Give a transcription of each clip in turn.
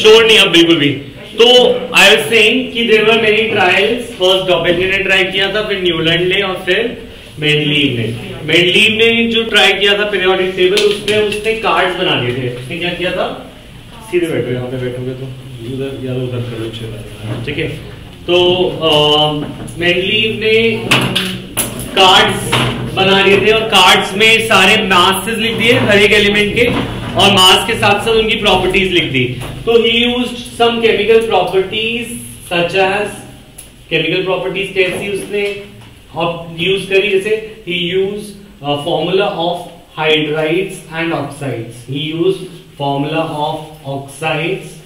Sure नहीं अब बिल्कुल भी। तो आई वाज सेइंग कि there were many trials first Dobereiner ने ट्राई किया था फिर न्यूलैंड ने और फिर मेडलीव ने। मेडलीव ने जो ट्राई किया था पीरियोडिक टेबल उसमें उसने कार्ड्स बना दिए थे। उसने क्या किया था? सीधे बैठो यहाँ पे बैठोगे तो। उधर या उधर करो ठीक है। तो मेडलीव ने कार्ड्स बना लिए थे और कार्ड्स में सारे मासेस लिख दिए हर एक एलिमेंट के। और मास के साथ साथ उनकी प्रॉपर्टीज़ लिख दी। तो he use some chemical properties such as chemical properties कैसी उसने यूज़ करी? जैसे he use formula of hydrides and oxides he use formula of oxides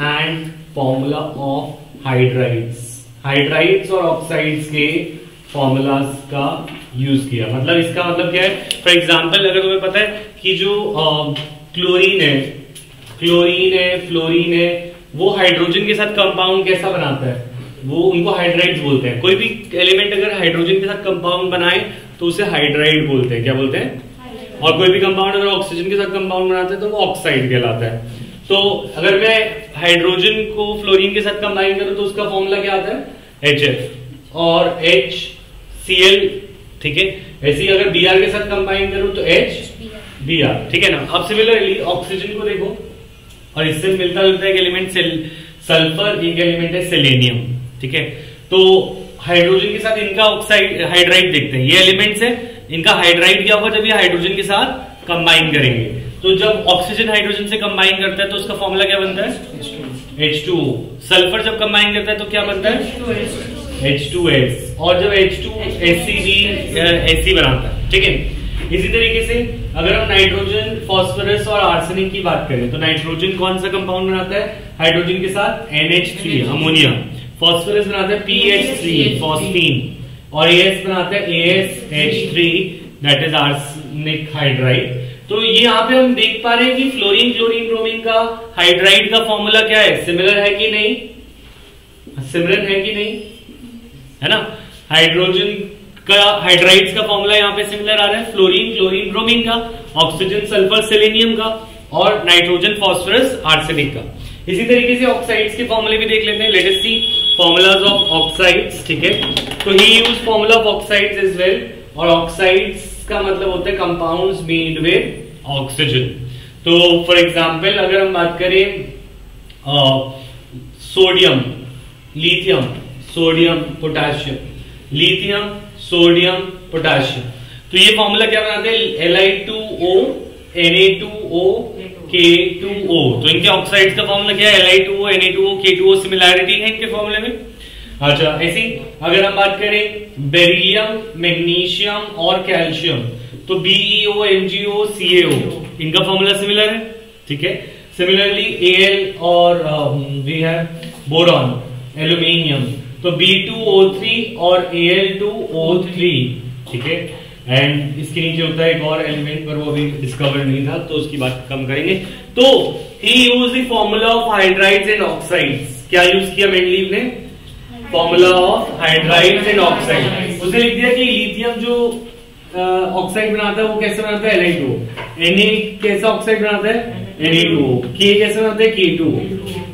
and formula of hydrides hydrides और ऑक्साइड्स के फॉर्मूलाज का यूज़ किया। मतलब इसका मतलब क्या है? फॉर एग्ज़ाम्पल अगर तुम्हें पता है कि जो क्लोरीन है। क्लोरीन है फ्लोरीन है। वो हाइड्रोजन के साथ कंपाउंड कैसा बनाता है? वो उनको हाइड्राइड्स बोलते हैं। कोई भी एलिमेंट अगर हाइड्रोजन के साथ कंपाउंड बनाए तो उसे हाइड्राइड बोलते हैं। क्या बोलते हैं? और कोई भी कंपाउंड अगर ऑक्सीजन के साथ कंपाउंड बनाते हैं तो वो ऑक्साइड कहलाता है। तो अगर मैं हाइड्रोजन को फ्लोरीन के साथ कंबाइन करूँ तो उसका फॉर्मूला क्या आता है? एचएफ और एच सी एल ठीक है? ऐसे ही अगर बी आर के साथ कंबाइन करूँ तो एच बी आर ठीक है ना? अब सिमिलरली ऑक्सीजन को देखो। और इससे मिलता जुलता एक एलिमेंट सल्फ़र एक एलिमेंट है सेलेनियम ठीक है? तो हाइड्रोजन के साथ इनका ऑक्साइड हाइड्राइड देखते हैं। ये एलिमेंट्स है, इनका हाइड्राइड क्या होगा? जब ये हाइड्रोजन के साथ कंबाइन करेंगे। तो जब ऑक्सीजन हाइड्रोजन से कंबाइन करता है तो उसका फॉर्मूला क्या बनता है? एच टू सल्फ़र जब कंबाइन करता है तो क्या बनता है? H2S और जब H2SC भी बनाता है। ठीक है? इसी तरीके से अगर हम नाइट्रोजन फॉस्फोरस और आर्सेनिक की बात करें तो नाइट्रोजन कौन सा कंपाउंड बनाता है? हाइड्रोजन के साथ NH3 अमोनिया फॉस्फोरस बनाता है PH3 फॉस्फीन और AS बनाता है ASH3 that is arsenic hydride तो ये यहाँ पे हम देख पा रहे हैं कि फ्लोरीन क्लोरीन ब्रोमीन का हाइड्राइड का फॉर्मूला क्या है? सिमिलर है कि नहीं? सिमिलर है कि नहीं? है ना? हाइड्रोजन हाइड्राइड्स का फॉर्मूला यहाँ पे सिमिलर आ रहा है फ्लोरीन क्लोरीन ब्रोमीन का ऑक्सीजन सल्फ़र सेलेनियम का और नाइट्रोजन फॉस्फोरस आर्सेनिक का। इसी तरीके से ऑक्साइड्स के फॉर्मूले भी देख लेते हैं। Let us see formulas of oxides ठीक है? तो he use formula of oxides is well और ऑक्साइड्स का मतलब होता है कंपाउंड्स मेड विद ऑक्सीजन तो फॉर एग्जांपल अगर हम बात करें sodium lithium sodium potassium lithium sodium potassium. तो ये फॉर्मूला क्या बनाते हैं? L I two O N A two O K two O तो इनके ऑक्साइड का फॉर्मूला क्या है? L I two O N A two O K two O similarity है इनके फॉर्मूले में? अच्छा ऐसी अगर हम बात करें बेरिलियम मैग्नीशियम और कैल्शियम तो B E O M G O C A O इनका फॉर्मूला सिमिलर है? ठीक है? सिमिलरली एल और वी है बोरॉन एल्यूमिनियम तो थ्री और थ्री ठीक है? एंड इसके नीचे होता है एक और एलिमेंट पर वो अभी डिस्कवर नहीं था तो उसकी बात कम करेंगे। तो he use the formula of hydrides and oxides क्या यूज़ किया मेनलीव ने? Formula of hydrides and oxide उसने लिख दिया कि लिथियम जो ऑक्साइड बनाता है, वो कैसे बनाता है? एल एन कैसा ऑक्साइड बनाता है? Na2O के कैसे बनाते हैं? K2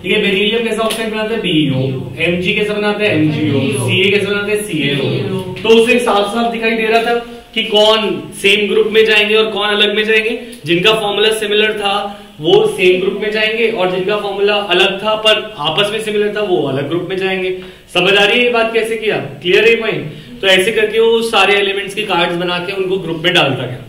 ठीक है बेरिलियम कैसा ऑक्साइड बनाते हैं? BeO Mg कैसे बनाते हैं? MgO Ca कैसे बनाते हैं? CaO तो उसे साफ़ साफ़ दिखाई दे रहा था कि कौन सेम ग्रुप में जाएँगे और कौन अलग में जाएँगे। जिनका फॉर्मूला सिमिलर था वो सेम ग्रुप में जाएँगे और जिनका फॉर्मूला अलग था पर आपस में सिमिलर था वो अलग ग्रुप में जाएँगे। समझ आ रही है ये बात कैसे किया? क्लियर है पॉइंट तो ऐसे करके वो सारे एलिमेंट्स के कार्ड्स बना के उनको ग्रुप में डालता गया।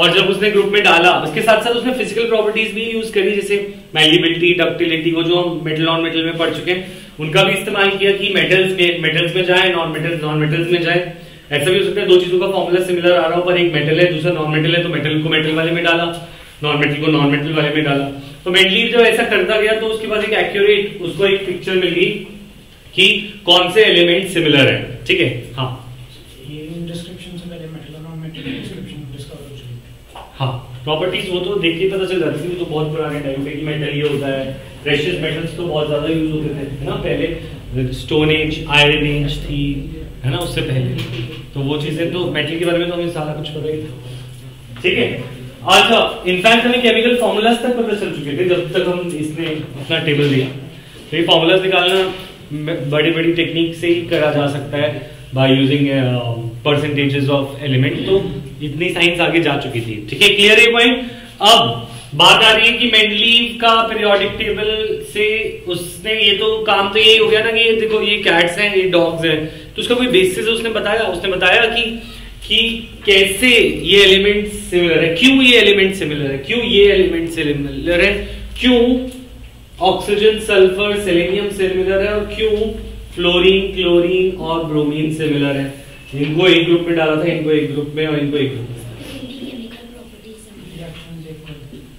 और जब उसने ग्रुप में डाला, उसके साथ साथ उसने फ़िज़िकल प्रॉपर्टीज़ भी यूज़ करी, जैसे मैलिबिलिटी डक्टिलिटी वो जो हम मेटल नॉन मेटल में पढ़ चुके हैं, उनका भी इस्तेमाल किया कि मेटल्स में मेटल्स में जाए नॉन मेटल्स नॉन मेटल्स में जाए। ऐसा भी हो सकता है दो चीज़ों का फॉर्मूला सिमिलर आ रहा हो, पर एक मेटल है, दूसरा नॉन मेटल है तो मेटल को मेटल वाले में डाला नॉन मेटल को नॉन मेटल वाले में डाला। तो मेनली जब ऐसा करता गया तो उसके बाद एक एक्यूरेट उसको एक पिक्चर मिल गई कि कौन से एलिमेंट सिमिलर है। ठीक है? हाँ। हाँ प्रॉपर्टीज़ वो तो देख के पता चल जाती थी वो तो बहुत पुराने टाइम पे कि मेटल ये होता है प्रेशियस मेटल्स तो बहुत ज़्यादा यूज़ होते थे ना? पहले स्टोन एज आयरन एज थी, है ना? उससे पहले। तो वो चीज़ें तो मेटल के बारे में तो हमें सारा कुछ पता ही था। ठीक है? अच्छा इनफैक्ट हमें केमिकल फॉर्मूलाज तक पता चल चुके थे जब तक हम इसने अपना टेबल दिया। तो ये फॉर्मूलाज निकालना बड़ी बड़ी टेक्निक से ही करा जा सकता है by using percentages of element तो इतनी साइंस आगे जा चुकी थी। ठीक है क्लियर है पॉइंट अब बात आ रही है कि मेंडलीव का पीरियोडिक टेबल से उसने ये तो काम तो यही हो गया ना कि ये देखो, ये कैट्स हैं, ये डॉग्स हैं। तो उसका कोई बेसिस उसने बताया? उसने बताया कि कि कैसे ये एलिमेंट सिमिलर है? क्यों ये एलिमेंट सिमिलर है? क्यों ये एलिमेंट सिमिलर है? क्यों ऑक्सीजन सल्फ़र सेलेनियम सिमिलर है? और क्यों फ्लोरीन क्लोरीन और ब्रोमीन सिमिलर है? इनको एक ग्रुप में डाला था, इनको एक ग्रुप में और इनको एक ग्रुप में।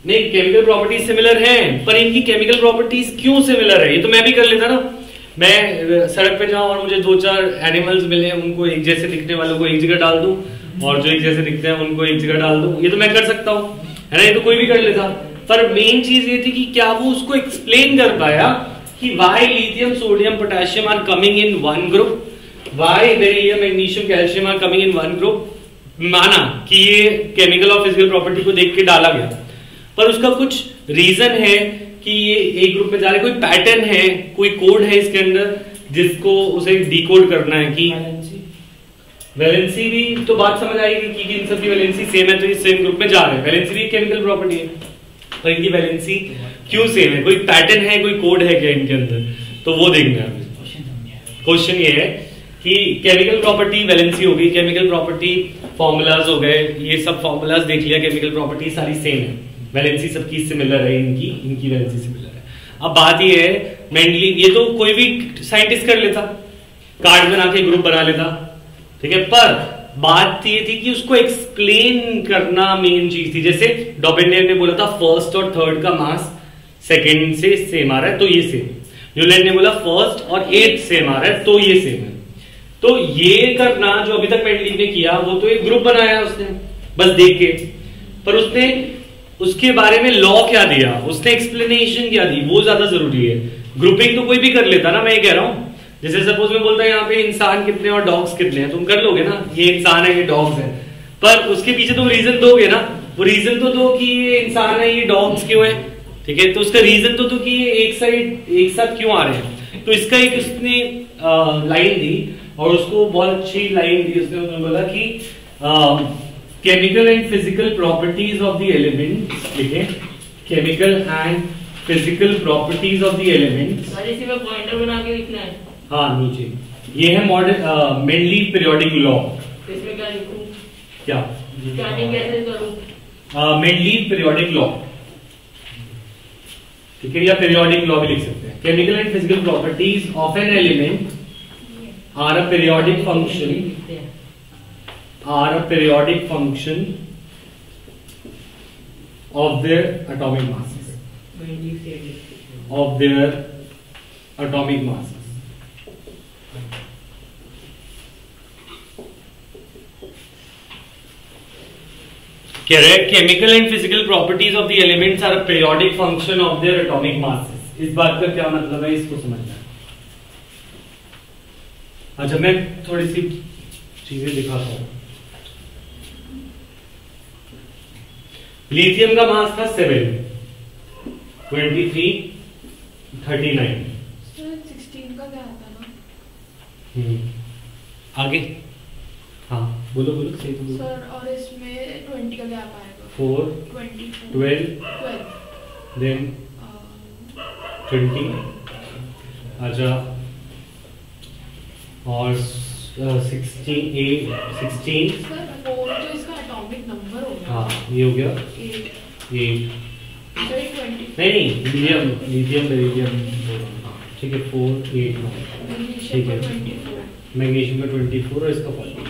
नहीं केमिकल प्रॉपर्टीज़ सिमिलर हैं, पर इनकी केमिकल प्रॉपर्टीज़ क्यों सिमिलर है? ये तो मैं भी कर लेता ना। मैं सड़क पे जाऊँ और मुझे दो चार एनिमल्स मिले, उनको एक जैसे दिखने वालों को एक जगह डाल दूँ, और जो एक जैसे दिखते हैं उनको एक जगह डाल दूँ। ये तो मैं कर सकता हूँ, है ना? ये तो कोई भी कर लेता। पर मेन चीज़ ये थी कि क्या वो उसको एक्सप्लेन कर पाया कि why lithium sodium potassium are coming in one group why beryllium magnesium calcium are coming in one group माना कि ये केमिकल और फ़िज़िकल प्रॉपर्टी को देख के डाला गया। पर उसका कुछ रीजन है कि ये एक ग्रुप में जा रहे कोई पैटर्न है कोई कोड है इसके अंदर जिसको उसे डिकोड करना है कि वैलेंसी भी तो बात समझ आएगी कि इन सब की वैलेंसी सेम है तो ये सेम ग्रुप में जा रहे हैं। वैलेंसी भी केमिकल प्रॉपर्टी है। तो इनकी वैलेंसी क्यों सेम है? कोई पैटर्न है कोई कोड है क्या इनके अंदर? तो वो देखना है। क्वेश्चन ये है कि केमिकल प्रॉपर्टी वैलेंसी हो गई केमिकल प्रॉपर्टी फॉर्मूलाज हो गए, ये सब फॉर्मूलाज देख लिया केमिकल प्रॉपर्टी सारी सेम है। वैलेंसी सबकी सिमिलर है, इनकी इनकी वैलेंसी सिमिलर है। अब बात ये है मेंडली ये तो कोई भी साइंटिस्ट कर लेता कार्ड बना के ग्रुप बना लेता, ठीक है? पर बात ये थी कि उसको एक्सप्लेन करना मेन चीज़ थी। जैसे डॉबेनियर ने बोला था फ़र्स्ट और थर्ड का मास सेकेंड से सेम आ रहा है तो ये सेम न्यूलैंड ने बोला फ़र्स्ट और एट सेम आ रहा है तो ये सेम है। तो ये करना जो अभी तक मेंडली ने किया, वो तो एक ग्रुप बनाया उसने, बस देख के। पर उसने उसके बारे में लॉ क्या दिया? उसने एक्सप्लेनेशन क्या दी? वो ज़्यादा ज़रूरी है। ग्रुपिंग तो कोई भी कर लेता ना, मैं ये कह रहा हूँ। जैसे सपोज़ मैं बोलता है, यहाँ पे इंसान कितने और डॉग्स कितने हैं, तुम कर लोगे ना? ये इंसान है, ये डॉग्स है। पर उसके पीछे तुम रीजन दोगे ना? वो रीजन तो दो कि ये इंसान है, ये डॉग्स क्यों है? ठीक है? तो उसका रीजन तो दो कि ये एक साइड एक साथ क्यों आ रहे हैं? तो इसका एक उसने लाइन दी और उसको बहुत अच्छी लाइन दी उसने उन्होंने बोला कि chemical and physical properties of है? Chemical and physical properties of the elements. Sir इसी में पॉइंटर बना के लिखना है। हाँ नीचे। ये है मॉडल मेनली पीरियोडिक लॉ इसमें क्या लिखूं? क्या? स्टार्टिंग कैसे करूँ? मेनली पीरियोडिक लॉ ठीक है या पीरियोडिक लॉ भी लिख सकते हैं। Chemical and physical properties of an element are a periodic function are a periodic function of their atomic masses of their atomic masses chemical and physical properties of the elements are a periodic function of their atomic masses इस बात का क्या मतलब है? इसको समझना अच्छा मैं थोड़ी सी चीज़ें दिखाता हूँ। लिथियम का मास था seven twenty three thirty nine. आगे। हाँ बोलो बोलो सही तो बोलो। सर और इसमें ट्वेंटी का गैप आएगा? Four twenty twelve then twenty. अच्छा। और सिक्सटीन नंबर हो, ये हो गया। एट नहीं नहीं ठीक है फोर एट ठीक है। मैग्नीशियम का ट्वेंटी फोर और इसका फोर्टी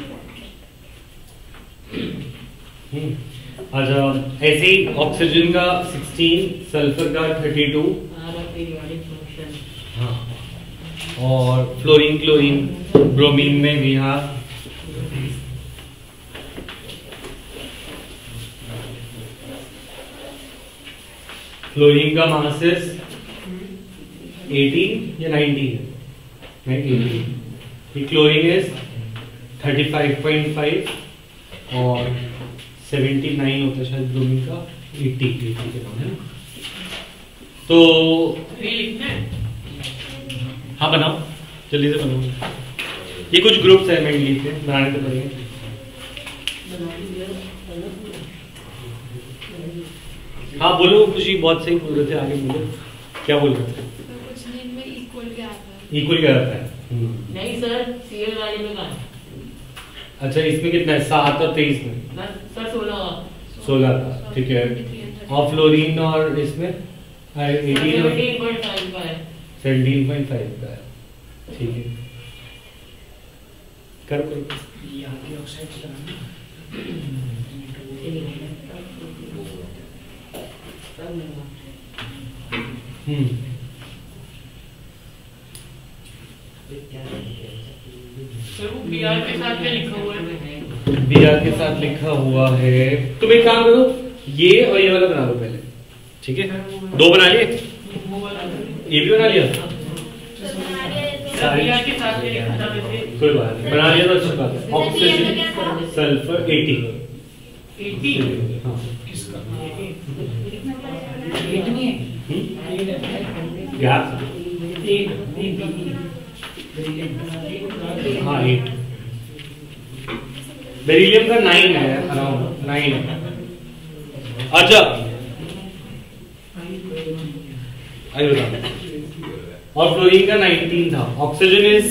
अच्छा ऐसे ही ऑक्सीजन का सिक्सटीन सल्फ़र का थर्टी टू हाँ और फ्लोरीन क्लोरीन ब्रोमीन में भी यहाँ फ्लोरीन का मासेस 18 या 19 है 18 क्लोरीन इज़ 35.5 और सेवेंटी नाइन होता है शायद ब्रोमीन का एट्टी एट्टी के नाम है तो लिखना है बनाओ। जल्दी से बनाओ। ये कुछ ग्रुप्स है मेनली के बनाने तो पड़ेंगे हाँ बोलो कुछ ही बहुत सही बोल रहे थे आगे बोलो। क्या बोल रहे थे? तो कुछ नहीं इनमें इक्वल है? इक्वल क्या रहता है? हम्म। नहीं सर सीएल वाले में कहा अच्छा इसमें कितना है? सात और तेईस में। सर सोलह सोलह का ठीक है। और फ्लोरीन और इसमें? एटीन पॉइंट फाइव का है। सेवनटीन पॉइंट फाइव का है। ठीक है। करो हम्म। बीआर के साथ लिखा हुआ है। बी आर के साथ लिखा हुआ है। तुम एक काम करो ये और ये वाला बना लो पहले। ठीक है? दो बना लिए? ये भी बना लिया? कोई बात नहीं बना लिया तो अच्छा बात है। ऑक्सीजन सल्फ़र 80 एट्टी हाँ। एट बेरिलियम का नाइन है अराउंड नाइन अच्छा आइए बताओ और फ्लोरीन का 19 था. ऑक्सीजन इज़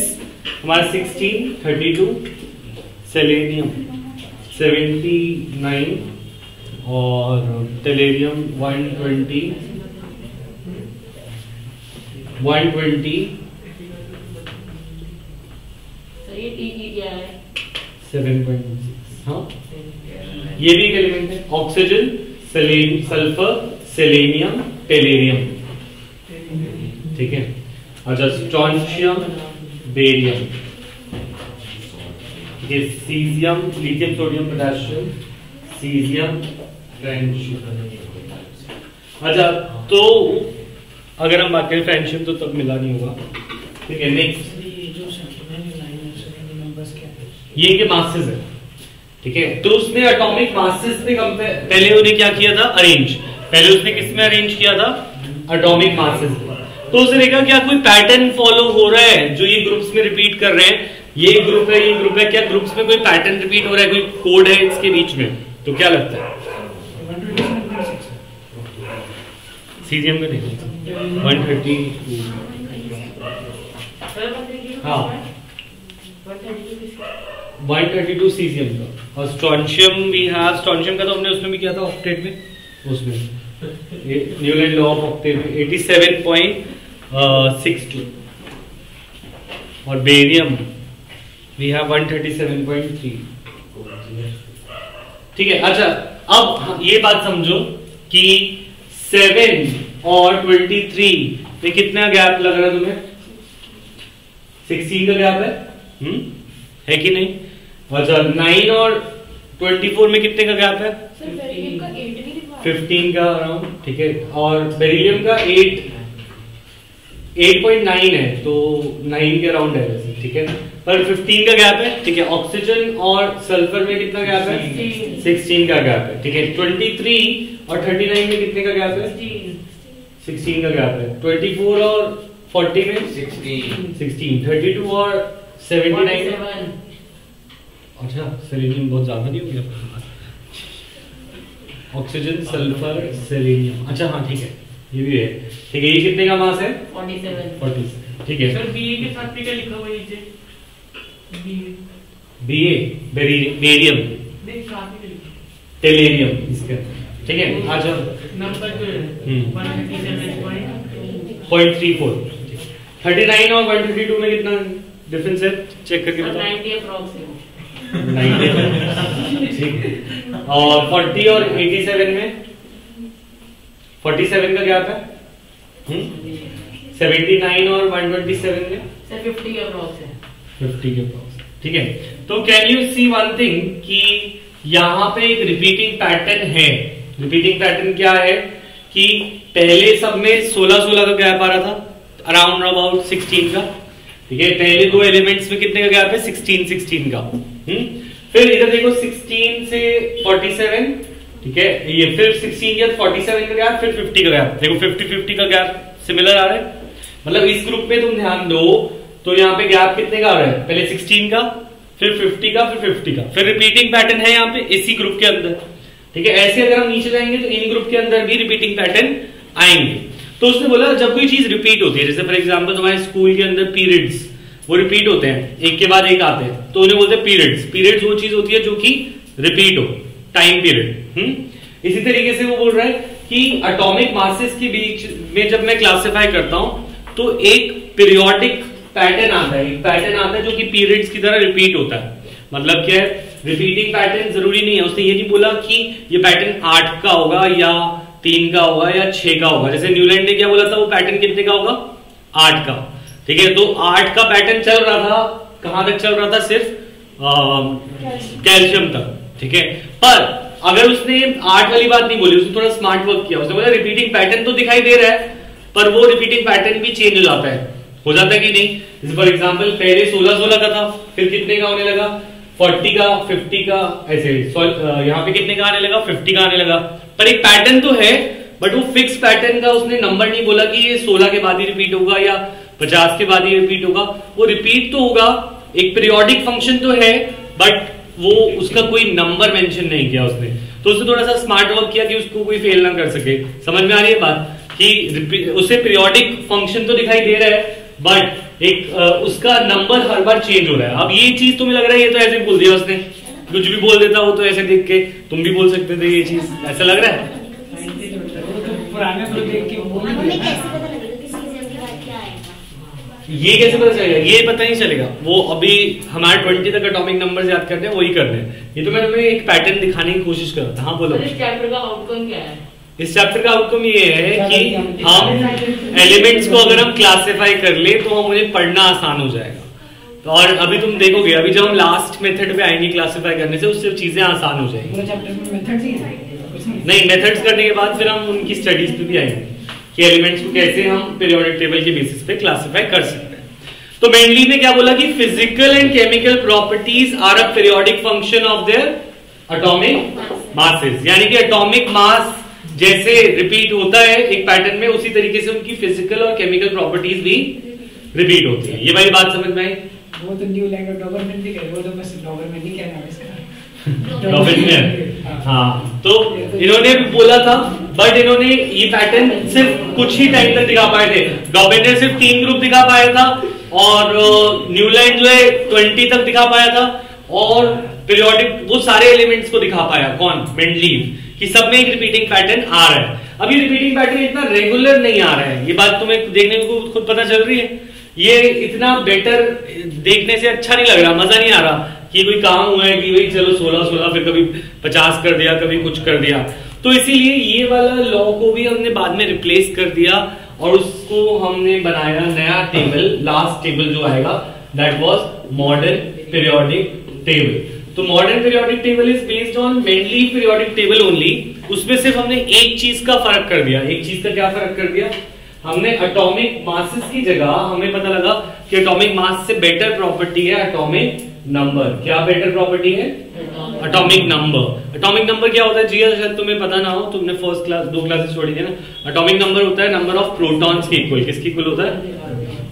हमारा 16 32 सेलेनियम 79 और टेलेरियम 120 120 सर ये टी की क्या है? 7.6 हाँ? ये भी एक एलिमेंट है. ऑक्सीजन सेलेन सल्फ़र सेलेनियम टेलेरियम. ठीक है? अच्छा स्ट्रॉन्शियम बेरियम ये caesium lithium sodium potassium caesium francium अच्छा तो अगर हम बात करें फ्रेंशियम तो तब मिला नहीं होगा। ठीक है नेक्स्ट ये इनके मासेस है। ठीक है? तो उसने एटॉमिक मासेस पे कंपेयर पहले उन्हें क्या किया था? अरेंज पहले उसने किसमें अरेंज किया था? एटॉमिक मासेस तो उसने देखा, क्या कोई पैटर्न फॉलो हो रहा है जो ये ग्रुप्स में रिपीट कर रहे हैं? ये ग्रुप है, ये ग्रुप है, क्या ग्रुप्स में कोई पैटर्न रिपीट हो रहा है? कोई कोड है इसके बीच में? तो क्या लगता है? सीजीएम का देखो वन थर्टी हाँ। 132 सीजियम का। और भी, है का तो हमने उसमें भी किया था ऑक्टेट में। उसमें। न्यूलैंड लॉ ऑफ़ ऑक्टेट में। 87.62 और बेरियम वी हैव 137.3 ठीक है अच्छा अब ये बात समझो कि सेवन और 23 में कितना गैप लग रहा है तुम्हें? 16 का गैप है? हम्म है कि नहीं? अच्छा नाइन और 24 में कितने का गैप है? फिफ्टीन का 8 नहीं दिखा 15 का अराउंड ठीक है और बेरिलियम का 8 8.9 है तो 9 के अराउंड है वैसे ठीक है? पर 15 का गैप है ठीक है? ऑक्सीजन और सल्फ़र में कितना गैप है? 16 16 का गैप है ठीक है? 23 और 39 में कितने का गैप है? 16 का गैप है। 24 और 40 में? 16 32 और 79 अच्छा सेलेनियम बहुत ज़्यादा नहीं हो गया ऑक्सीजन सल्फ़र सेलेनियम अच्छा हाँ ठीक है। ये भी है ठीक है ये कितने का मास है 47 फोर्टी ठीक है सर बीए के साथ भी क्या लिखा हुआ है नीचे बीए बी ए बेरियम देख साथ में लिखा टेलेरियम इसके ठीक है अच्छा नंबर जो है। 137.2 point three four thirty nine और वन थर्टी टू में कितना डिफरेंस है चेक करके बताओ 90 अप्रॉक्स 90 ठीक और 40 और 87 में 47 का गैप है हम्म? 79 और 127 में सर 50 अप्रॉक्स है। 50 के पास ठीक है। तो can you see one thing कि यहाँ पे एक रिपीटिंग पैटर्न है। रिपीटिंग पैटर्न क्या है? कि पहले सब में 16 16 का गैप आ रहा था अराउंड अबाउट 16 का। ठीक है? पहले दो एलिमेंट्स में कितने का गैप है? 16 16 का। हम्म? फिर इधर देखो 16 से 47 ठीक है? ये फिर 16 के 47 का गैप, फिर 50 का गैप। देखो 50 50 का गैप सिमिलर आ रहा है। मतलब इस ग्रुप में तुम ध्यान दो तो यहाँ पे गैप कितने का आ रहा है? पहले 16 का, फिर 50 का, फिर 50 का। फिर रिपीटिंग पैटर्न है यहाँ पे, इसी ग्रुप के अंदर। ठीक है? ऐसे अगर हम नीचे जाएँगे तो इन ग्रुप के अंदर भी रिपीटिंग पैटर्न आएँगे। तो उसने बोला, जब कोई चीज़ रिपीट होती है, जैसे फॉर एग्ज़ाम्पल तुम्हारे स्कूल के अंदर पीरियड्स वो रिपीट होते हैं। एक के बाद एक आते हैं। तो उन्हें बोलते हैं पीरियड्स पीरियड्स वो चीज़ होती है जो कि रिपीट हो। Time period hmm? इसी तरीके से वो बोल रहा है कि एटॉमिक मासेस के बीच में जब मैं क्लासिफाई करता हूँ तो एक पीरियोडिक पैटर्न आता है। एक पैटर्न आता है जो कि पीरियड्स की तरह रिपीट होता है। मतलब क्या है? रिपीटिंग पैटर्न ज़रूरी नहीं है। उसने ये नहीं बोला कि ये पैटर्न आठ का होगा या तीन का होगा या छह का होगा। जैसे न्यूलैंड ने क्या बोला था वो पैटर्न कितने का होगा? आठ का। ठीक है तो आठ का पैटर्न चल रहा था। कहाँ तक चल रहा था? सिर्फ़ कैल्शियम तक। ठीक है? पर अगर उसने आठ वाली बात नहीं बोली, उसने थोड़ा स्मार्ट वर्क किया, उसने बोला रिपीटिंग पैटर्न तो दिखाई दे रहा है, पर वो रिपीटिंग पैटर्न भी चेंज हो जाता है। हो जाता है कि नहीं? फॉर एग्ज़ाम्पल पहले सोलह सोलह का था, फिर कितने का होने लगा? फोर्टी का, फिफ्टी का, ऐसे यहाँ पे कितने का आने लगा? फिफ्टी का आने लगा। पर एक पैटर्न तो है बट वो फिक्स पैटर्न का उसने नंबर नहीं बोला कि ये सोलह के बाद ही रिपीट होगा या पचास के बाद ही रिपीट होगा। वो रिपीट तो होगा, एक पीरियोडिक फ़ंक्शन तो है बट वो उसका कोई नंबर मेंशन नहीं किया उसने तो उसने थोड़ा सा स्मार्ट वर्क किया कि उसको कोई फेल ना कर सके समझ में आ रही है बात कि उसे पीरियोडिक फ़ंक्शन तो दिखाई दे रहा है बट एक उसका नंबर हर बार चेंज हो रहा है अब ये चीज़ तुम्हें लग रहा है ये तो ऐसे बोल दिया उसने कुछ भी बोल देता वो तो ऐसे देख के तुम भी बोल सकते थे ये चीज़ ऐसा लग रहा है पुराने को देख के बोल हमें दिया। कैसे पता लगेगा किस एग्ज़ाम के बाद क्या आएगा ये कैसे पता चलेगा? ये पता नहीं चलेगा। वो अभी हमारे ट्वेंटी तक एटॉमिक नंबर याद करते हैं वही करते हैं। ये तो मैं तुम्हें एक पैटर्न दिखाने की कोशिश कर। रहा था हाँ बोलो इस चैप्टर का आउटकम क्या है? इस चैप्टर का आउटकम ये है कि हम एलिमेंट्स को अगर हम क्लासिफाई कर ले तो हम उन्हें पढ़ना आसान हो जाएगा। तो और अभी तुम देखोगे अभी जब हम लास्ट मेथड पे आएँगे क्लासिफाई करने से उससे चीज़ें आसान हो जाएँगी। ही है। नहीं। मेथड्स करने के बाद फिर हम उनकी स्टडीज़ पे भी आएँगे। कि एलिमेंट्स को कैसे हम पीरियोडिक टेबल के बेसिस पे क्लासिफाई कर सकते हैं। तो मेनली ने क्या बोला कि physical and chemical properties are a periodic function of their atomic masses यानी कि एटॉमिक मास जैसे रिपीट होता है एक पैटर्न में उसी तरीके से उनकी फ़िज़िकल और केमिकल प्रॉपर्टीज़ भी रिपीट होती है। ये वाली बात समझ में आई? वो तो न्यू लैंग्वेज डॉक्यूमेंट भी वो तो बस डॉक्यूमेंट ही क्या नाम है इसका। में हाँ तो इन्होंने बोला था बट इन्होंने ये पैटर्न सिर्फ़ कुछ ही टाइम तक दिखा पाए थे। डॉबिन ने सिर्फ़ तीन ग्रुप दिखा पाया था और न्यूलैंड जो है ट्वेंटी तक दिखा पाया था और पीरियोडिक वो सारे एलिमेंट्स को दिखा पाया। कौन? मेंडलीव कि सब में एक रिपीटिंग पैटर्न आ रहा है। अभी रिपीटिंग पैटर्न इतना रेगुलर नहीं आ रहा है। ये बात तुम्हें देखने को खुद पता चल रही है। ये इतना बेटर देखने से अच्छा नहीं लग रहा। मज़ा नहीं आ रहा कि कोई काम हुआ है कि भाई चलो सोलह सोलह, फिर कभी पचास कर दिया, कभी कुछ कर दिया। तो इसीलिए ये वाला लॉ को भी हमने बाद में रिप्लेस कर दिया और उसको हमने बनाया नया टेबल लास्ट टेबल जो आएगा that was modern periodic table तो modern periodic table is based on Mendeleev periodic table only उसमें सिर्फ़ हमने एक चीज़ का फ़र्क कर दिया। एक चीज़ का क्या फ़र्क कर दिया? हमने एटॉमिक मासेस की जगह, हमें पता लगा कि एटॉमिक मास से बेटर प्रॉपर्टी है एटॉमिक नंबर क्या बेटर प्रॉपर्टी है? एटॉमिक नंबर एटॉमिक नंबर क्या होता है? जी शायद तुम्हें पता ना हो तुमने फ़र्स्ट क्लास दो क्लासेस छोड़ी थी ना। एटॉमिक नंबर होता है नंबर ऑफ़ प्रोटॉन्स के इक्वल किसके इक्वल होता है?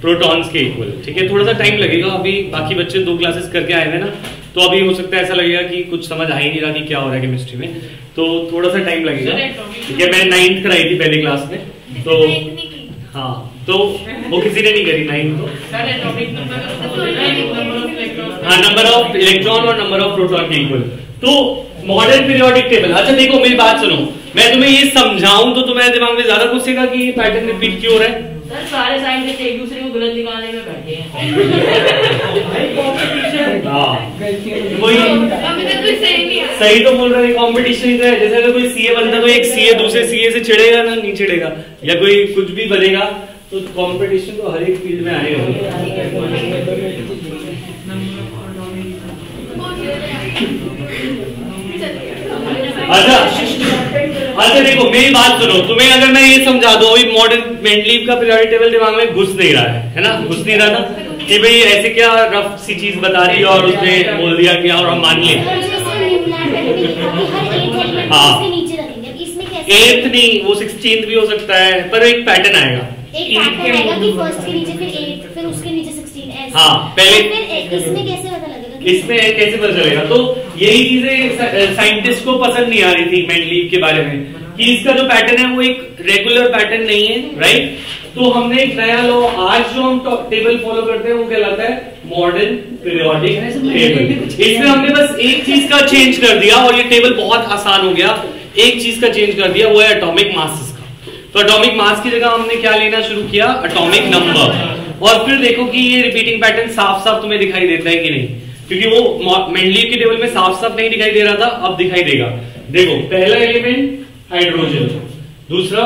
प्रोटॉन्स के इक्वल ठीक है थोड़ा सा टाइम लगेगा अभी बाकी बच्चे दो क्लासेस करके आए हुए ना तो अभी हो सकता है ऐसा लगेगा कि कुछ समझ आ ही नहीं रहा कि क्या हो रहा है केमिस्ट्री में। तो थोड़ा सा टाइम लगेगा। ठीक है मैंने नाइन्थ कराई थी पहली क्लास में तो हाँ तो वो किसी ने नहीं करी नाइन तो। नंबर नंबर ऑफ़ हाँ। नंबर ऑफ़ इलेक्ट्रॉन और नंबर ऑफ़ प्रोटॉन के इक्वल तो मॉडर्न पीरियोडिक टेबल अच्छा देखो मेरी बात सुनो। मैं तुम्हें ये समझाऊं तो तुम्हारे दिमाग में ज़्यादा घुसेगा कि ये पैटर्न रिपीट क्यों हो रहा है? सर सारे साइंटिस्ट एक दूसरे को गलत दिखाने में बैठे हैं। सही सही तो बोल रहा है कंपटीशन ही तो है। जैसे अगर कोई सीए बनता तो एक सीए दूसरे सीए से चिड़ेगा ना नहीं चिड़ेगा। या कोई कुछ भी बनेगा तो कंपटीशन तो हर एक फ़ील्ड में आएगा। अच्छा अच्छा देखो मेरी बात सुनो। तुम्हें अगर मैं ये समझा दो अभी मॉडर्न मेंटलीव का पीरियोडिक टेबल दिमाग में घुस नहीं रहा है है ना? घुस नहीं रहा था। कि भाई ऐसे क्या रफ सी चीज़ बता रही है और उसने बोल दिया कि और हम मान एलिमेंट हाँ। एट्थ नहीं वो सिक्सटीन भी हो सकता है पर एक पैटर्न आएगा। एक पैटर्न आएगा कि फ़र्स्ट के नीचे फिर 8 फिर उसके नीचे 16 हाँ, पहले- इसमें कैसे पता लगेगा कि- इसमें कैसे पता चलेगा? तो यही चीज़ें साइंटिस्ट को पसंद नहीं आ रही थी मेंटलीव के बारे में कि इसका जो पैटर्न है वो एक रेगुलर पैटर्न नहीं है राइट तो हमने एक नया लॉ आज जो हम टेबल फॉलो करते हैं वो कहलाता है मॉडर्न पीरियोडिक टेबल इसमें हमने बस एक चीज़ का चेंज कर दिया और ये टेबल बहुत आसान हो गया। एक चीज़ का चेंज कर दिया वो है एटॉमिक मास का। तो एटॉमिक मास की जगह हमने क्या लेना शुरू किया? एटॉमिक नंबर और फिर देखो कि ये रिपीटिंग पैटर्न साफ़ साफ़ तुम्हें दिखाई देता है कि नहीं। क्योंकि वो मेंडलीव के टेबल में साफ़ साफ़ नहीं दिखाई दे रहा था अब दिखाई देगा। देखो पहला एलिमेंट हाइड्रोजन दूसरा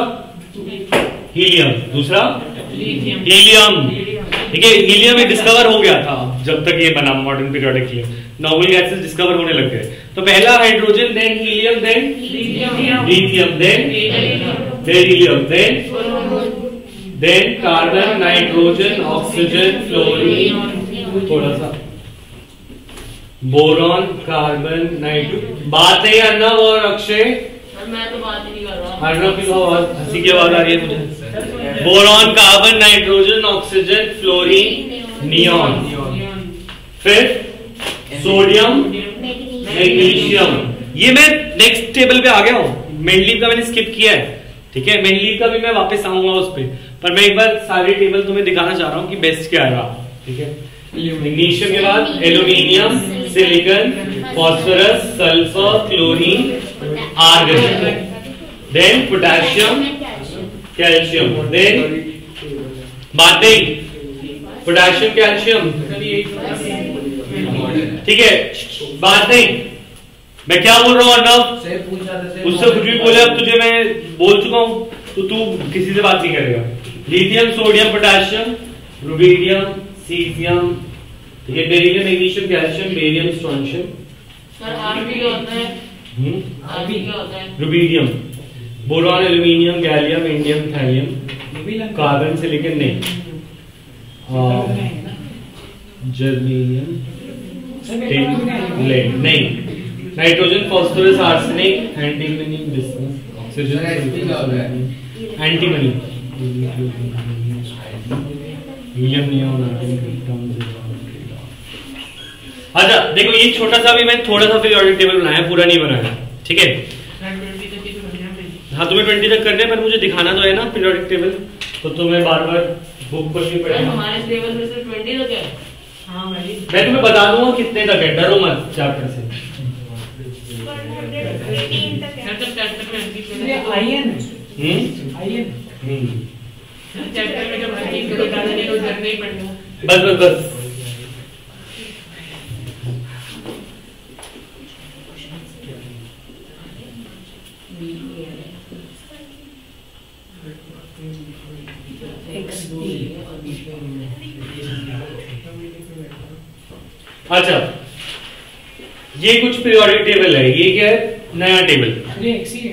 हीलियम दूसरा? हीलियम। ठीक है हीलियम एक डिस्कवर हो गया था जब तक ये बना modern periodic helium. Normal gases discover होने लग गए। तो पहला hydrogen then helium then lithium then then helium then then carbon nitrogen oxygen fluorine थोड़ा सा। बोरॉन कार्बन नाइट्रोजन बात नहीं अर्नव और अक्षय। मैं तो बात ही नहीं कर रहा। अर्नव की तो आवाज़ हँसी की आवाज़ आ रही है मुझे। Boron, carbon, nitrogen, oxygen, fluorine, neon. फिर सोडियम, मैग्नीशियम। ये मैं नेक्स्ट टेबल पे आ गया हूँ। मेंडलीव का मैंने स्किप किया है। ठीक है? मेंडलीव का भी मैं वापस आऊँगा उस पे। पर मैं एक बार सारे टेबल तुम्हें दिखाना चाह रहा हूँ कि बेस्ट क्या है ठीक है? मैग्नीशियम के बाद aluminium silicon phosphorus sulphur chlorine argon then potassium calcium then बात नहीं पोटेशियम कैल्शियम। ठीक है? बात नहीं मैं क्या बोल रहा हूँ अर्नव उससे कुछ भी बोले अब तुझे मैं बोल चुका हूँ तो तू किसी से बात नहीं करेगा। Lithium sodium potassium rubidium caesium ठीक है beryllium magnesium calcium barium strontium sir RB क्या होता है। आरबी क्या होता है। Rubidium boron aluminium gallium indium thallium carbon silicon नहीं जर्मेनियम लेड नहीं। Nitrogen phosphorus arsenic antimony oxygen antimony. Helium neon अच्छा देखो ये छोटा सा भी मैं थोड़ा सा पीरियोडिक टेबल बनाया पूरा नहीं बनाया। ठीक है? हाँ तुम्हें ट्वेंटी तक करने पर मुझे दिखाना तो है ना पीरियोडिक टेबल तो तुम्हें बार बार बुक खोलनी सर पड़ेगी हमारे टेबल में सिर्फ़ ट्वेंटी तक है। हाँ भाई मैं तुम्हें बता दूँगा कितने तक है डरो मत चैप्टर से। सर तक चैप्टर अच्छा ये कुछ पीरियोडिक टेबल है ये क्या है? नया टेबल ये है।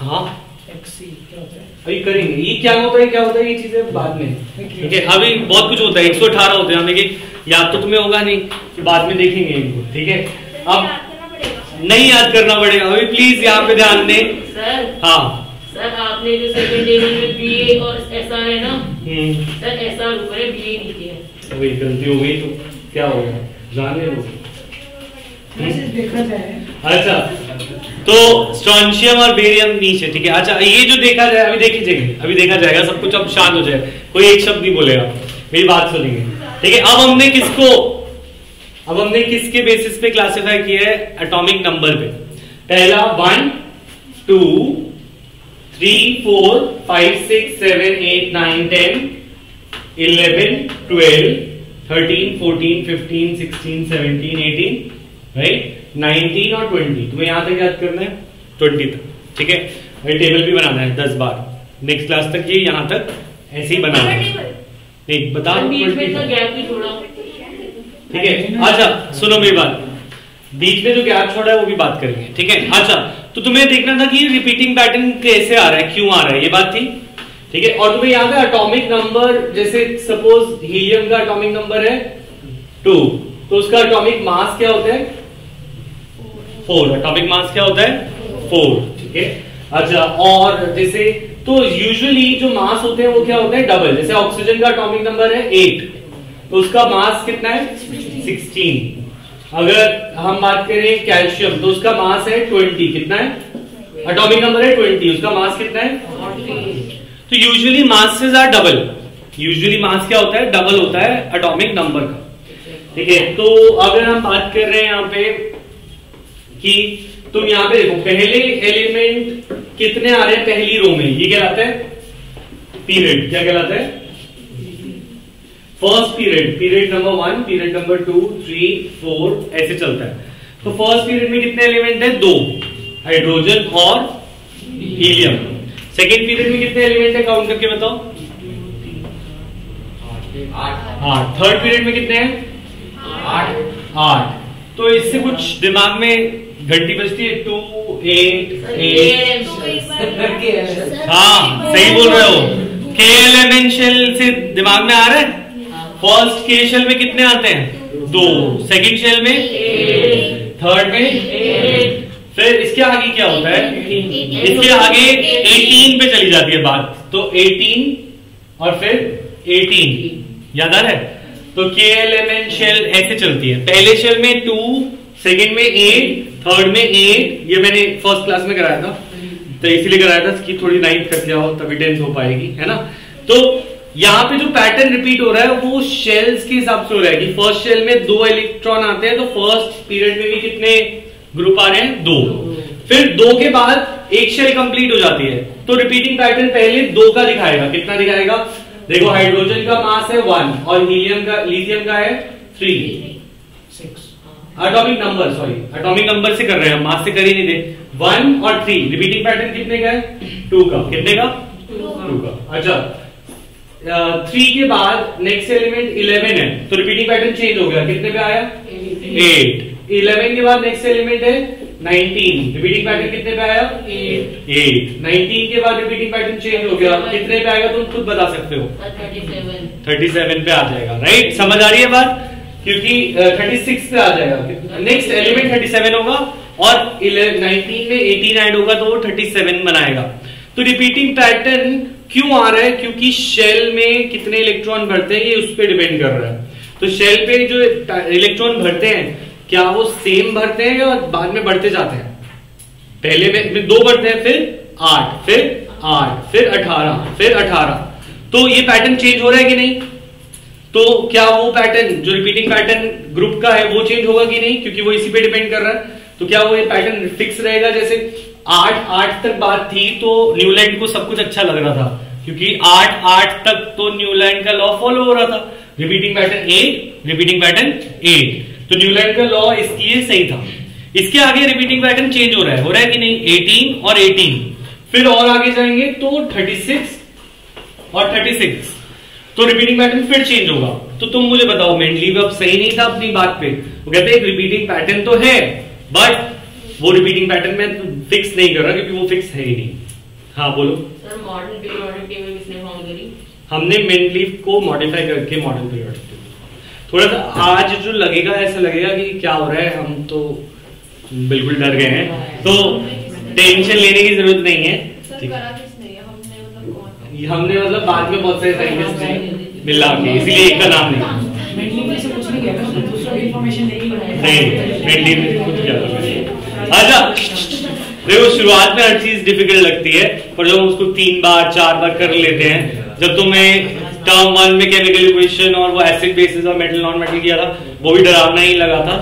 हाँ। एक्सी क्या होता है? अभी करेंगे। ये क्या होता है क्या होता है ये चीज़ें बाद में। ठीक है अभी बहुत कुछ होता है एक सौ अठारह होते हैं। हमें कि याद तो तुम्हें होगा नहीं बाद में देखेंगे इनको ठीक है? अब नहीं याद करना पड़ेगा। अभी प्लीज़ यहाँ पे ध्यान दें। हाँ। सर आपने जो सेकंड टेबल में बीए और एसआर है ना हम्म। सर एसआर ऊपर है बीए नीचे है वही गलती हो गई तो क्या हो गया? जाने दो। जाए। अच्छा तो स्ट्रॉन्शियम और बेरियम नीचे ठीक है? अच्छा ये जो देखा जाए अभी देखी जाएगी अभी देखा जाएगा सब कुछ अब शांत हो जाए। कोई एक शब्द नहीं बोलेगा। मेरी बात सुनेंगे ठीक है अब हमने किसको अब हमने किसके बेसिस पे क्लासिफाई किया है? एटॉमिक नंबर पे। पहला one two three four five six seven eight nine ten eleven twelve thirteen fourteen fifteen sixteen seventeen eighteen right nineteen और ट्वेंटी तुम्हें यहाँ तक याद करना है? ट्वेंटी तक ठीक है? ये टेबल भी बनाना है दस बार। नेक्स्ट क्लास तक ये यहाँ तक ऐसे ही बनाना है। नहीं बता। सर दो बीच 20 में तो ठीक है? अच्छा सुनो मेरी बात। बीच में जो गैप छोड़ा है वो भी बात करेंगे। ठीक है? अच्छा तो तुम्हें देखना था कि रिपीटिंग पैटर्न कैसे आ रहा है, क्यों आ रहा है, ये बात थी। ठीक है? और तुम्हें याद है अटोमिक नंबर जैसे सपोज़ हीलियम का एटॉमिक नंबर है टू तो उसका अटोमिक मास क्या होता है? फोर अटोमिक मास क्या होता है? फोर ठीक है? अच्छा और जैसे तो यूजुअली जो मास होते हैं, वो क्या होते हैं? डबल जैसे ऑक्सीजन का अटोमिक नंबर है एट तो उसका मास कितना है? सिक्सटीन अगर हम बात करें कैल्शियम तो उसका मास है ट्वेंटी कितना है? अटोमिक नंबर है ट्वेंटी उसका मास कितना है? तो usually masses are double usually mass क्या होता है? डबल होता है अटोमिक नंबर का। ठीक है? तो अगर हम बात कर रहे हैं यहाँ पे कि तुम यहाँ पे देखो पहले एलिमेंट कितने आ रहे हैं? पहली रो में। ये कहलाता है पीरियड क्या कहलाता है? First period period number one period number two three four ऐसे चलता है। तो फ़र्स्ट पीरियड में कितने एलिमेंट है? दो। हाइड्रोजन और हीलियम सेकेंड पीरियड में कितने एलिमेंट है? काउंट करके बताओ। आठ। थर्ड पीरियड में कितने हैं? आठ। आठ। तो इससे कुछ दिमाग में घंटी बजती है? टू एट एट हाँ सही बोल रहे हो। के एल एम एन शेल से दिमाग में आ रहा है? फ़र्स्ट के शेल में कितने आते हैं? दो। सेकंड शेल में? थर्ड में? फिर इसके आगे क्या होता है? इसके आगे 18 पे चली जाती है बात। तो 18 और फिर 18 याद आ रहा है? तो K L M N shell ऐसे चलती है। पहले शेल में टू सेकंड में एट थर्ड में एट ये मैंने फ़र्स्ट क्लास में कराया था। तो इसीलिए कराया था कि थोड़ी नाइन्थ करके आओ तभी टेंथ हो पाएगी है ना? तो यहाँ पे जो पैटर्न रिपीट हो रहा है, वो शेल्स के हिसाब से हो रहा है कि फ़र्स्ट शेल में दो इलेक्ट्रॉन आते हैं तो फ़र्स्ट पीरियड में भी कितने ग्रुप आ रहे हैं? दो। फिर दो के बाद एक शेल कंप्लीट हो जाती है। तो रिपीटिंग पैटर्न पहले दो का दिखाएगा। कितना दिखाएगा? देखो हाइड्रोजन का मास है वन और हीलियम का लिथियम का है three atomic number sorry atomic number से कर रहे हैं मास से कर ही नहीं दे। वन और थ्री रिपीटिंग पैटर्न कितने का है? टू का। कितने का? टू का। अच्छा। थ्री के बाद नेक्स्ट एलिमेंट इलेवन है। तो रिपीटिंग पैटर्न चेंज हो गया। कितने पे आया? एट इलेवन के बाद नेक्स्ट एलिमेंट है नाइनटीन रिपीटिंग पैटर्न कितने पे आया? एट नाइनटीन के बाद रिपीटिंग पैटर्न चेंज हो गया। कितने पे आएगा? तुम खुद बता सकते हो। थर्टी सेवन पे आ जाएगा। राइट समझ आ रही है बात? क्योंकि थर्टी सिक्स पे आ जाएगा। नेक्स्ट एलिमेंट थर्टी सेवन होगा और नाइनटीन में एटीन ऐड होगा तो वो थर्टी सेवन बनाएगा। तो रिपीटिंग पैटर्न क्यों आ रहा है? क्योंकि शेल में कितने इलेक्ट्रॉन भरते हैं ये उस पर डिपेंड कर रहा है। तो शेल पे जो इलेक्ट्रॉन भरते हैं क्या वो सेम भरते हैं या बाद में बढ़ते जाते हैं? पहले में, दो बढ़ते हैं फिर आठ फिर आठ फिर अठारह फिर अठारह। तो ये पैटर्न चेंज हो रहा है कि नहीं? तो क्या वो पैटर्न जो रिपीटिंग पैटर्न ग्रुप का है वो चेंज होगा कि नहीं? क्योंकि वो इसी पे डिपेंड कर रहा है। तो क्या वो ये पैटर्न फिक्स रहेगा जैसे आठ आठ तक बात थी तो न्यूलैंड को सब कुछ अच्छा लग रहा था, क्योंकि आठ आठ तक तो न्यूलैंड का लॉ फॉलो हो रहा था। Repeating pattern eight repeating pattern eight तो न्यूलैंड का लॉ इसलिए सही था। इसके आगे रिपीटिंग पैटर्न चेंज हो रहा है। हो रहा है कि नहीं? 18 और 18 फिर और आगे जाएँगे तो 36 और 36 तो रिपीटिंग पैटर्न फिर चेंज होगा। तो तुम मुझे बताओ मेंटली अब सही नहीं था अपनी बात पे? वो कहते हैं रिपीटिंग पैटर्न तो है बट वो रिपीटिंग पैटर्न में फिक्स नहीं कर रहा क्योंकि वो फिक्स है ही नहीं। हाँ बोलो। सर मॉडर्न पीरियोडिक टेबल किसने फाउंड करी? हमने मेंटली को मॉडिफाई करके मॉडर्न पीरियोडिक थोड़ा सा आज जो लगेगा ऐसा लगेगा कि क्या हो रहा है हम तो बिल्कुल डर गए हैं। तो टेंशन लेने की ज़रूरत नहीं है। ठीक। है हमने मतलब बाद में बहुत सारे साइंटिस्ट ने मिला के इसीलिए एक का नाम नहीं। मेंटली कुछ नहीं किया दूसरा इंफॉर्मेशन लेके बनाया। नहीं मेंटली कुछ क्या अच्छा। देखो, शुरुआत में हर चीज़ डिफ़िकल्ट लगती है, पर जब हम उसको तीन बार, चार बार कर लेते हैं, जब तुम्हें टर्म वन में केमिकल इक्वेशन और वो एसिड बेसिस और मेटल नॉन मेटल किया था, वो भी डरावना ही लगा था।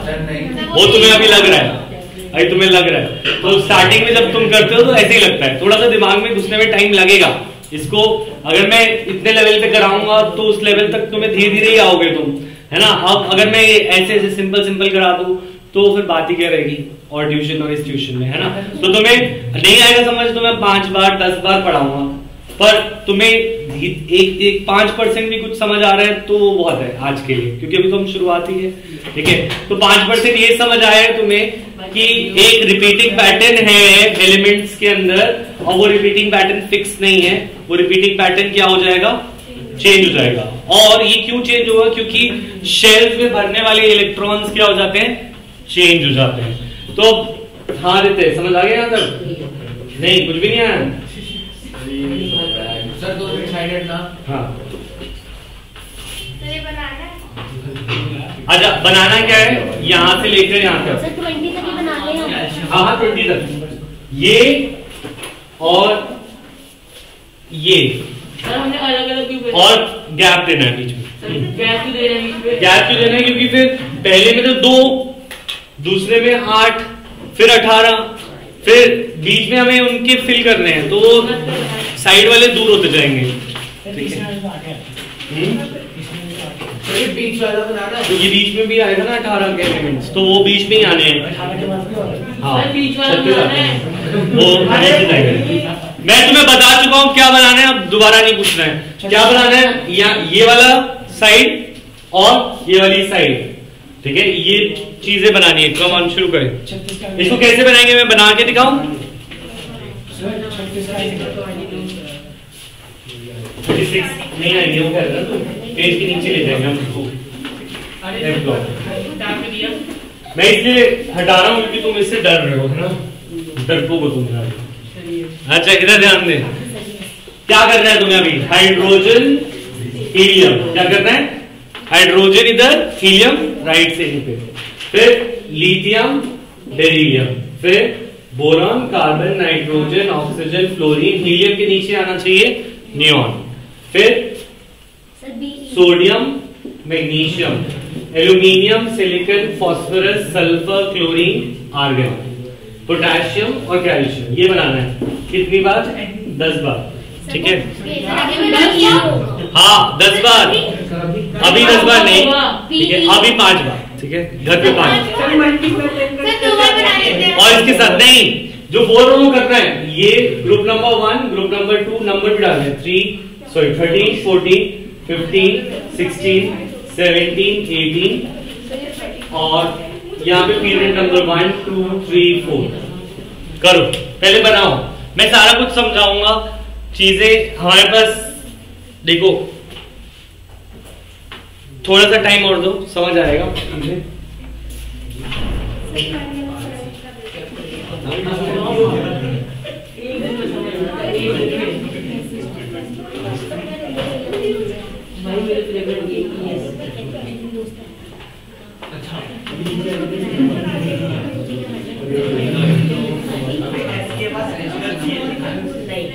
वो तुम्हें अभी लग रहा है। अभी तुम्हें लग रहा है। तो स्टार्टिंग में जब तुम करते हो तो ऐसे ही लगता है। थोड़ा सा दिमाग में घुसने में टाइम लगेगा। इसको अगर मैं इतने लेवल पे कराऊँगा तो उस लेवल तक तुम्हें धीरे धीरे ही आओगे तुम। है ना? अब अगर मैं ऐसे ऐसे सिंपल सिंपल करा दू तो फिर बात ही क्या रहेगी? और ट्यूशन और इस ट्यूशन में, है ना? तो तुम्हें नहीं आएगा समझ तो मैं पाँच बार, दस बार पढ़ाऊँगा। पर तुम्हें एक एक पाँच परसेंट भी कुछ समझ आ रहा है तो वो बहुत है आज के लिए, क्योंकि अभी तो हम शुरुआत ही है। ठीक है? तो पाँच परसेंट ये समझ आया है तुम्हें कि एक रिपीटिंग पैटर्न है एलिमेंट्स के अंदर, और वो रिपीटिंग पैटर्न फिक्स नहीं है। वो रिपीटिंग पैटर्न क्या हो जाएगा? चेंज हो जाएगा। और ये क्यों चेंज होगा? क्योंकि शेल्स में भरने वाले इलेक्ट्रॉन्स क्या हो जाते हैं? चेंज हो जाते हैं। तो हाँ रहते समझ आ गया यहाँ तक? नहीं कुछ भी नहीं आया। सर दो ना? हाँ। तो बनाना अच्छा बनाना क्या है? यहाँ से लेकर यहाँ तक। ट्वेंटी तक ही बना ले हम। हाँ हाँ ट्वेंटी तक। ये और ये। सर और गैप देना है बीच गैप क्यों दे रहे हैं बीच में। गैप क्यों देना है? क्योंकि फिर पहले में तो दो दूसरे में आठ फिर अठारह फिर बीच में हमें उनके फिल करने हैं तो वो साइड वाले दूर होते जाएँगे। ठीक है। हम्म? तो ये बीच वाला बनाना तो ये बीच में भी आएगा ना अठारह के एलिमेंट्स तो वो बीच में ही आने हैं। हाँ। वो मैं तुम्हें बता चुका हूँ क्या बनाना है अब दोबारा नहीं पूछना है। क्या बनाना है? या ये वाला साइड और ये वाली साइड ठीक है ये चीज़ें बनानी है कम ऑन शुरू करें। इसको कैसे बनाएँगे मैं बना के दिखाऊँ? का 36 नहीं आएँगे वो कह रहा पेज के नीचे ले जाएँगे हम उसको मैं इसलिए हटा रहा हूँ क्योंकि तुम इससे डर रहे हो है ना? डरपोक हो। तुम अच्छा इधर ध्यान दे? क्या करना है तुम्हें अभी? हाइड्रोजन हीलियम क्या करना है? हाइड्रोजन इधर हीलियम राइट से पे फिर। Lithium beryllium. फिर boron carbon nitrogen oxygen fluorine helium के नीचे आना चाहिए नियॉन। फिर sodium magnesium. Aluminium silicon phosphorus sulphur chlorine argon. Potassium और कैल्शियम। ये बनाना है। कितनी बार? दस बार। ठीक है? हाँ दस बार। अभी दस बार नहीं। ठीक है अभी पाँच बार। ठीक है? घर पे पाँच और इसके साथ नहीं जो बोल रहा हूँ करना है। ये group number one group number two number भी डालना है। Three sorry thirteen fourteen fifteen sixteen seventeen eighteen और यहाँ पे period number one two three four करो। पहले बनाओ। मैं सारा कुछ समझाऊँगा। चीज़ें हमारे पास देखो थोड़ा सा टाइम और दो समझ आएगा? चीज़ें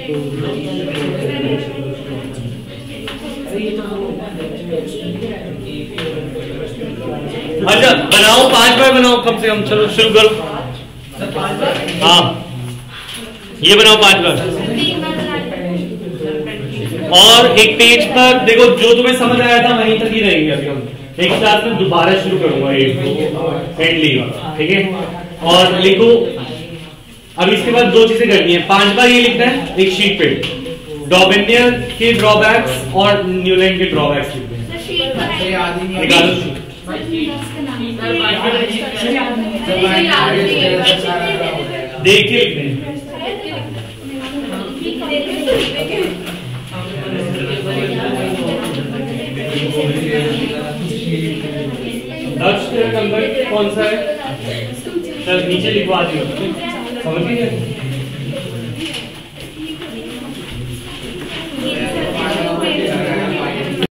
अच्छा बनाओ, पाँच बार बनाओ, कम से कम, चलो, शुरू करो। हाँ। ये बनाओ पाँच बार। और एक पेज पर, देखो, जो तुम्हें समझ आया था, वहीं तक ही रहेंगे अभी हम। एक क्लास में दोबारा शुरू करूँगा, एक फ्रेंडली ठीक है? और लिखो अब इसके बाद दो चीज़ें करनी है। पाँच बार ये लिखना है एक शीट पे डॉबेनियर के ड्रॉबैक्स और न्यूलैंड के ड्रॉबैक्स लिखने शीट बनाइए याद नहीं निकालो sheet। सर बाकी मुझे याद नहीं मैं देख के लिखने दक्ष कौन सा है? सर नीचे लिखवा दियो। समझ गए